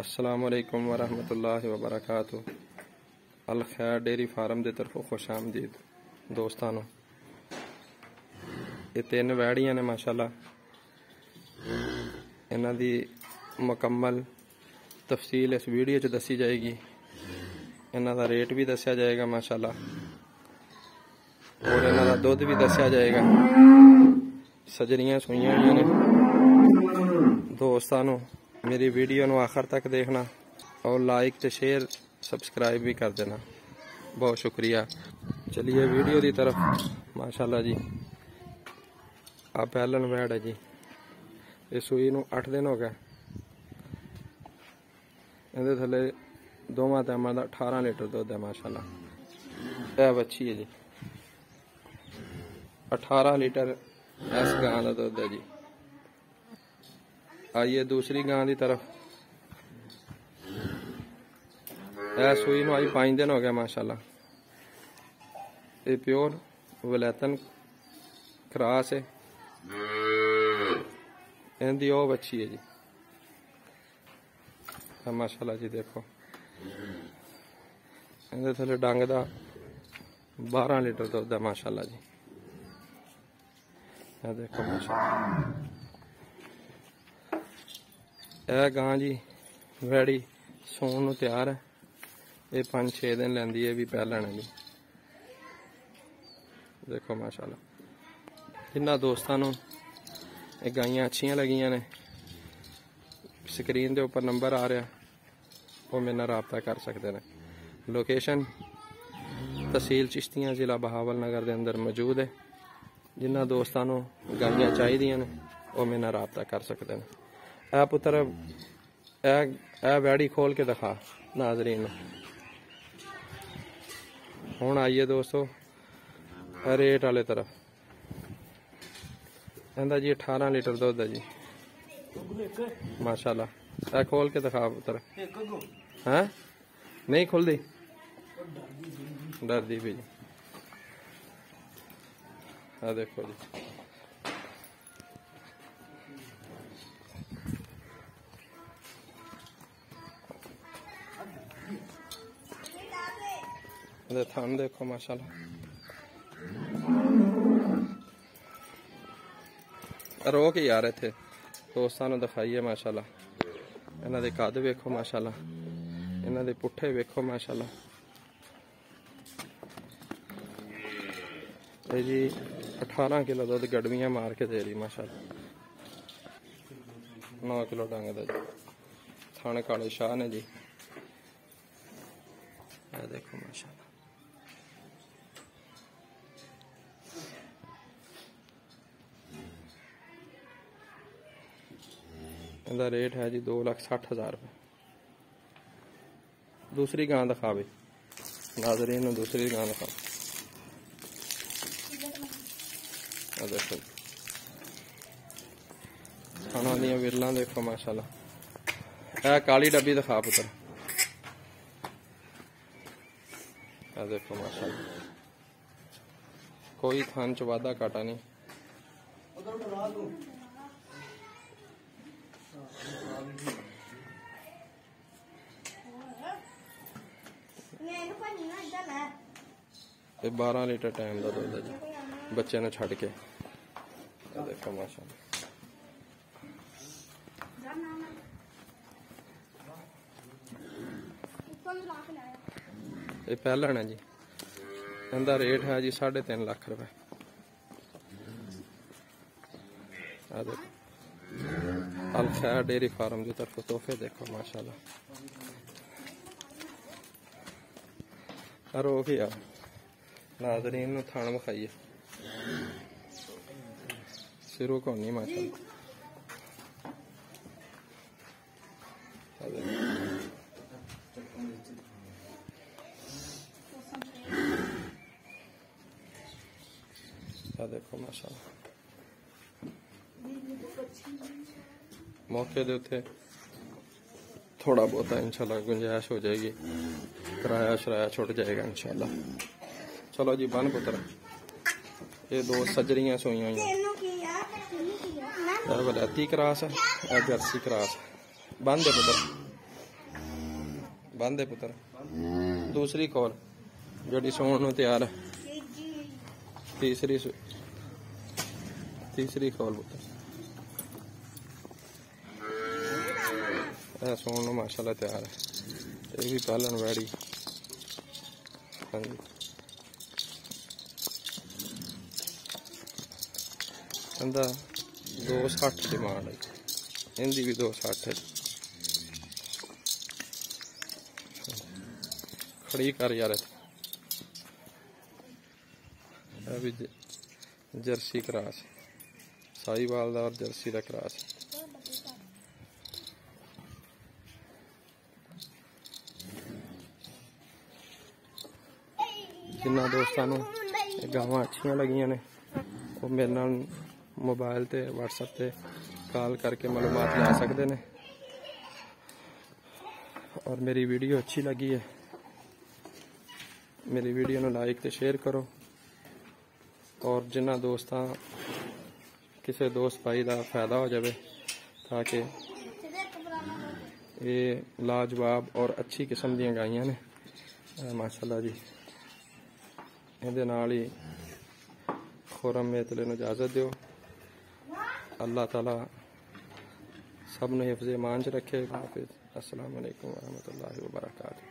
ਅਸਲਾਮ ਵਾਲੇਕੁਮ ਵਰਹਿਮਤੁਲਾਹਿ ਵਬਰਕਾਤੁ ਅਲ ਖੈਰ dairy farm ਦੇ ਤਰਫੋਂ ਖੁਸ਼ ਆਮਦੀਦ ਦੋਸਤਾਂ ਨੂੰ ਇਹ ਤਿੰਨ ਵੈੜੀਆਂ ਨੇ ਮਾਸ਼ਾਅੱਲਾ। ਇਹਨਾਂ ਦੀ ਮੁਕੰਮਲ ਤਫਸੀਲ ਇਸ ਵੀਡੀਓ 'ਚ ਦੱਸੀ ਜਾਏਗੀ। ਇਹਨਾਂ ਦਾ ਰੇਟ ਵੀ ਦੱਸਿਆ ਜਾਏਗਾ ਮਾਸ਼ਾਅੱਲਾ। ਔਰ ਇਹਨਾਂ ਦਾ ਦੁੱਧ ਵੀ ਦੱਸਿਆ ਜਾਏਗਾ। ਸਜਰੀਆਂ ਸੂਈਆਂ ਹੋਈਆਂ ਨੇ। ਦੋਸਤਾਂ ਨੂੰ ਮੇਰੀ ਵੀਡੀਓ ਨੂੰ ਆਖਰ ਤੱਕ ਦੇਖਣਾ और लाइक ਤੇ ਸ਼ੇਅਰ सब्सक्राइब भी कर देना बहुत शुक्रिया चलिए वीडियो की तरफ माशाल्लाह जी ਆ ਪਹਿਲਨ ਵੈੜ ਹੈ ਜੀ ਇਹ ਸੂਈ ਨੂੰ 8 ਦਿਨ ਹੋ ਗਏ ਇਹਦੇ ਥੱਲੇ ਦੋਵਾਂ ਟਾਈਮਾਂ ਦਾ 18 ਲੀਟਰ ਦੁੱਧ ਹੈ ਮਾਸ਼ਾਅੱਲਾ ਇਹ ਬੱਚੀ ਹੈ ਜੀ 18 ਲੀਟਰ ਇਸ ਗਾਂ ਦਾ ਦੁੱਧ ਹੈ ਜੀ आइए दूसरी गां की तरफ़। ऐ सूई नई पाँच दिन हो गया माशाला ये प्योर वलैतन क्रास है। इनकी और बच्ची है जी। हाँ, माशाला जी, देखो। इन्हें थले डंग बारह लीटर दुद्ध है माशाला जी। हाँ, देखो माशा ਇਹ ਗਾਂ ਜੀ, ਵੈੜੀ ਸੌਣ ਨੂੰ ਤਿਆਰ ਹੈ। ਇਹ 5-6 ਦਿਨ ਲੈਂਦੀ ਹੈ ਵੀ ਪਹਿਲਾਂ ਨੇ ਜੀ। ਦੇਖੋ ਮਾਸ਼ਾਅੱਲਾ। ਜਿੰਨਾ ਦੋਸਤਾਂ ਨੂੰ ਇਹ ਗਾਈਆਂ ਅੱਛੀਆਂ ਲੱਗੀਆਂ ਨੇ। ਸਕਰੀਨ ਦੇ ਉੱਪਰ ਨੰਬਰ ਆ ਰਿਹਾ। ਉਹ ਮੇਰੇ ਨਾਲ ਰਾਬਤਾ ਕਰ ਸਕਦੇ ਨੇ। ਲੋਕੇਸ਼ਨ ਤਹਿਸੀਲ ਚਿਸ਼ਤੀਆਂ ਜ਼ਿਲ੍ਹਾ ਬਹਾਵਲ ਨਗਰ ਦੇ ਅੰਦਰ ਮੌਜੂਦ ਹੈ। ਜਿਨ੍ਹਾਂ ਦੋਸਤਾਂ ਨੂੰ ਗਾਈਆਂ ਚਾਹੀਦੀਆਂ ਨੇ, ਉਹ ਮੇਰੇ ਨਾਲ ਰਾਬਤਾ ਕਰ ਸਕਦੇ ਨੇ। ਇਹ ਪੁੱਤਰ ਇਹ ਇਹ ਵੈੜੀ ਖੋਲ ਕੇ ਦਿਖਾ, ਨਾਜ਼ਰੀਨ ਨੂੰ। ਹੁਣ ਆਈਏ ਦੋਸਤੋ, ਰੇਟ ਵਾਲੇ ਤਰਫ। ਇਹਦਾ ਜੀ 18 ਲੀਟਰ ਦੁੱਧ ਹੈ ਜੀ। ਮਾਸ਼ਾਅੱਲਾ ਇਹ ਖੋਲ ਕੇ ਦਿਖਾ ਪੁੱਤਰ। ਹੈ? ਨਹੀਂ ਖੁੱਲਦੀ? ਡਰਦੀ ਵੀ ਆ ਦੇਖੋ ਜੀ। ਇਹਦੇ ਥਣ ਦੇਖੋ ਮਾਸ਼ਾਅੱਲਾ ਰੋਕ ਯਾਰ ਇੱਥੇ ਦੋਸਤਾਂ ਨੂੰ ਦਿਖਾਈਏ ਮਾਸ਼ਾਅੱਲਾ ਇਹਨਾਂ ਦੇ ਕੱਦ ਵੇਖੋ ਮਾਸ਼ਾਅੱਲਾ ਇਹਨਾਂ ਦੇ ਪੁੱਠੇ ਵੇਖੋ ਮਾਸ਼ਾਅੱਲਾ ਇਹ ਜੀ 18 ਕਿਲੋ ਦੁੱਧ ਗੜਵੀਆਂ ਮਾਰ ਕੇ ਦੇ ਰਹੀ ਮਾਸ਼ਾਅੱਲਾ 9 ਕਿਲੋ ਡੰਗ ਦਾ ਜੀ ਥਾਣੇ ਕਾਲੇ ਸ਼ਾਹ ਨੇ ਜੀ ਇਹ ਦੇਖੋ ਮਾਸ਼ਾਅੱਲਾ ਇਹਦਾ ਰੇਟ ਹੈ ਜੀ 260000 ਰੁਪਏ। ਦੂਸਰੀ ਗਾਂ ਦਿਖਾਵੇ। ਨਾਜ਼ਰੀਨ ਨੂੰ ਦੂਸਰੀ ਗਾਂ ਦਿਖਾਓ। ਆ ਦੇਖੋ ਖਾਣਾ ਦੀਆਂ ਵਿਰਲਾਂ ਦੇਖੋ, ਮਾਸ਼ਾਅੱਲਾ। ਇਹ ਕਾਲੀ ਡੱਬੀ ਦਿਖਾ ਪੁੱਤਰ। ਆ ਦੇਖੋ, ਮਾਸ਼ਾਅੱਲਾ। ਕੋਈ ਥਾਂ ਚ ਵਾਧਾ ਘਾਟਾ ਨਹੀਂ। ਇਹ 12 ਲੀਟਰ ਟਾਈਮ ਦਾ ਦੁੱਧ ਹੈ ਜੀ। ਬੱਚਿਆਂ ਨੂੰ ਛੱਡ ਕੇ। ਇਹ ਦੇਖੋ, ਮਾਸ਼ਾਅੱਲਾ। ਇਹ ਪਹਿਲਣ ਹੈ ਜੀ। ਇਹਦਾ ਰੇਟ ਹੈ ਜੀ 3.5 ਲੱਖ ਰੁਪਏ। ਆ ਦੇਖੋ। ਅਲ ਡੇਰੀ ਫਾਰਮ ਦੀ ਤਰਫੋਂ ਤੋਹਫੇ ਦੇਖੋ, ਮਾਸ਼ਾਅੱਲਾ। ਆ ਰੋਕ ਆ। ਨਾਜ਼ਰੀਨ ਨੂੰ ਥਾਣ ਵਿਖਾਈਏ। ਸਿਰੋਂ ਕੋਨੀ ਮਾਸ਼ਾਅੱਲਾ ਦੇਖੋ ਆ ਦੇਖੋ ਮਾਸ਼ਾਅੱਲਾ। ਮੌਕੇ ਦੇ ਉੱਤੇ ਥੋੜਾ ਬਹੁਤਾ ਇਨਸ਼ਾਅੱਲਾ ਗੁੰਜਾਇਸ਼ ਹੋ ਜਾਏਗੀ। ਕਿਰਾਇਆ ਸ਼ਰਾਇਆ ਛੁੱਟ ਜਾਏਗਾ ਇਨਸ਼ਾਅੱਲਾ। ਚਲੋ ਜੀ ਬਨ ਪੁੱਤਰ। ਇਹ ਦੋ ਸਜਰੀਆਂ ਸੋਈਆਂ ਹੋਈਆਂ। ਤੈਨੂੰ ਕੀ ਆ? ਤੈਨੂੰ ਕੀ ਆ? ਇਹ ਵਲੈਤੀ ਕਰਾਸ ਹੈ ਇਹ ਜਰਸੀ ਕਰਾਸ ਬੰਦ ਦੇ ਪੁੱਤਰ। ਬੰਦ ਦੇ ਪੁੱਤਰ। ਦੂਸਰੀ ਕਾਲ ਜਿਹੜੀ ਸੌਣ ਨੂੰ ਤਿਆਰ ਹੈ। ਤੀਸਰੀ ਤੀਸਰੀ ਕਾਲ ਪੁੱਤਰ। ਇਹ ਸੌਣ ਨੂੰ ਮਾਸ਼ਾਅੱਲਾ ਤਿਆਰ ਹੈ। ਇਹ ਵੀ ਪਾਲਣ ਵਾੜੀ। ਹਾਂਜੀ। ਕਹਿੰਦਾ 260 ਡਿਮਾਂਡ ਹੈ ਇਹਦੀ ਵੀ 260 ਹੈ ਖੜੀ ਕਰ ਯਾਰ ਇਹ ਵੀ ਜਰਸੀ ਕਰਾਸ। ਸਾਈਵਾਲ ਦਾ ਔਰ ਜਰਸੀ ਦਾ ਕਰਾਸ। ਜਿਨ੍ਹਾਂ ਦੋਸਤਾਂ ਨੂੰ ਇਹ ਗਾਵਾਂ ਅੱਛੀਆਂ ਲੱਗੀਆਂ ਨੇ, ਉਹ ਮੇਰੇ ਨਾਲ ਮੋਬਾਈਲ ਤੇ, WhatsApp ਤੇ ਕਾਲ ਕਰਕੇ ਮਾਲੂਮਾਤ ਲੈ ਸਕਦੇ ਨੇ। ਔਰ ਮੇਰੀ ਵੀਡੀਓ ਅੱਛੀ ਲੱਗੀ ਹੈ। ਮੇਰੀ ਵੀਡੀਓ ਨੂੰ ਲਾਈਕ ਤੇ ਸ਼ੇਅਰ ਕਰੋ। ਔਰ ਜਿਨ੍ਹਾਂ ਦੋਸਤਾਂ, ਕਿਸੇ ਦੋਸਤ ਭਾਈ ਦਾ ਫਾਇਦਾ ਹੋ ਜਾਵੇ, ਤਾਂ ਕਿ ਇਹ ਲਾਜਵਾਬ ਔਰ ਅੱਛੀ ਕਿਸਮ ਦੀਆਂ ਗਾਈਆਂ ਨੇ। ਅਹ ਮਾਸ਼ਾਅੱਲਾ ਜੀ। ਇਹਦੇ ਨਾਲ ਹੀ ਖੁਰਮ ਮੇਤਲੇ ਨੂੰ ਇਜਾਜ਼ਤ ਦਿਓ। ਅੱਲਾਹ ਤਾਲਾ ਸਭ ਨੂੰ ਹਿਫਜ਼ ਇਮਾਨ ਚ ਰੱਖੇ। ਹਾਫਿਜ਼। ਅਸਲਾਮ ਅਲੈਕੁਮ ਵਰਹਿਮਤੁਲਾਹਿ ਵਬਰਕਾਤੁਹ।